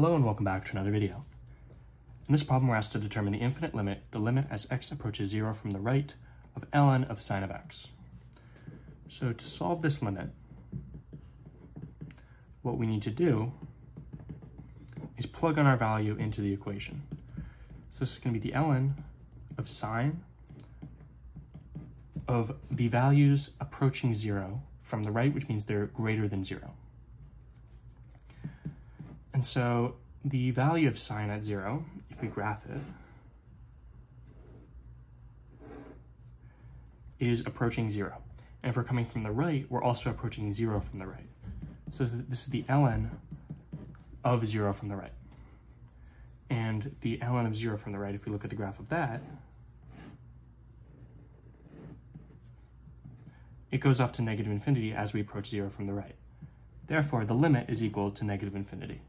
Hello and welcome back to another video. In this problem, we're asked to determine the infinite limit, the limit as x approaches zero from the right, of ln of sine of x. So to solve this limit, what we need to do is plug in our value into the equation. So this is going to be the ln of sine of the values approaching zero from the right, which means they're greater than zero. And so the value of sine at zero, if we graph it, is approaching zero. And if we're coming from the right, we're also approaching zero from the right. So this is the ln of zero from the right. And the ln of zero from the right, if we look at the graph of that, it goes off to negative infinity as we approach zero from the right. Therefore, the limit is equal to negative infinity.